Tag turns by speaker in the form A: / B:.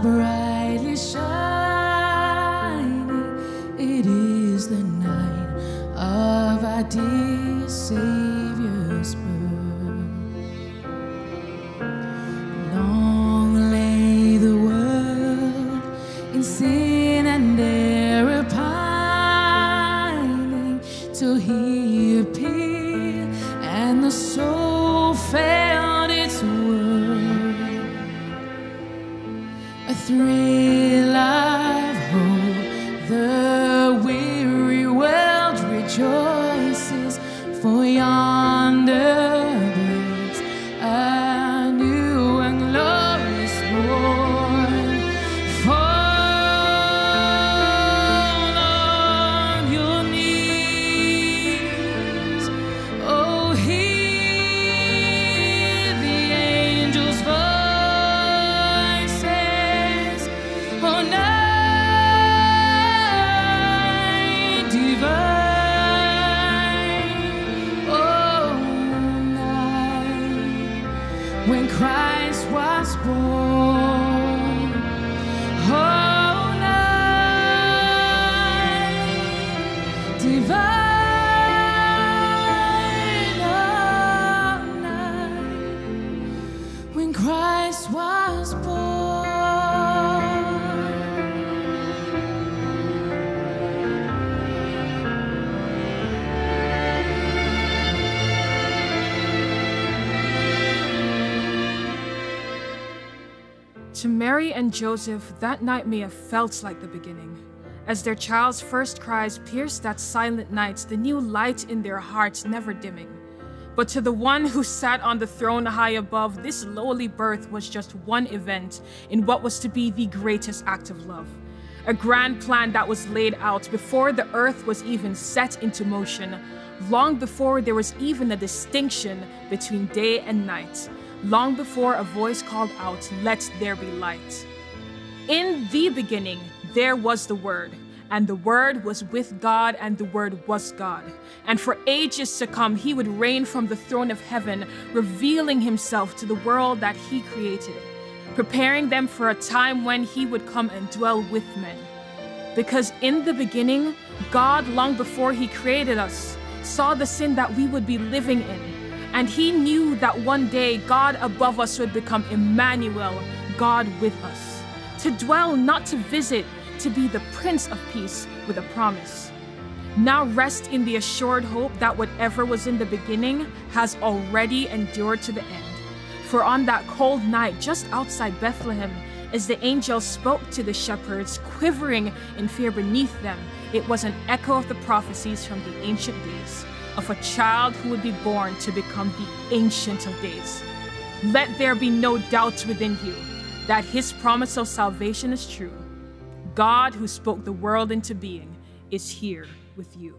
A: brightly shining. It is the night of our dear Savior's birth. Long lay the world in sin and error pining till he appeared and the soul felt Thrill of hope, the weary world rejoices, for yonder was
B: To Mary and Joseph, that night may have felt like the beginning. As their child's first cries pierced that silent night, the new light in their hearts never dimming. But to the one who sat on the throne high above, this lowly birth was just one event in what was to be the greatest act of love. A grand plan that was laid out before the earth was even set into motion, long before there was even a distinction between day and night, long before a voice called out, Let there be light. In the beginning, there was the Word, and the Word was with God, and the Word was God. And for ages to come, he would reign from the throne of heaven, revealing himself to the world that he created, preparing them for a time when he would come and dwell with men. Because in the beginning, God, long before he created us, saw the sin that we would be living in. And he knew that one day God above us would become Emmanuel, God with us. To dwell, not to visit, to be the Prince of Peace with a promise. Now rest in the assured hope that whatever was in the beginning has already endured to the end. For on that cold night just outside Bethlehem, as the angel spoke to the shepherds, quivering in fear beneath them, it was an echo of the prophecies from the ancient days of a child who would be born to become the Ancient of Days. Let there be no doubt within you that his promise of salvation is true. God, who spoke the world into being, is here with you.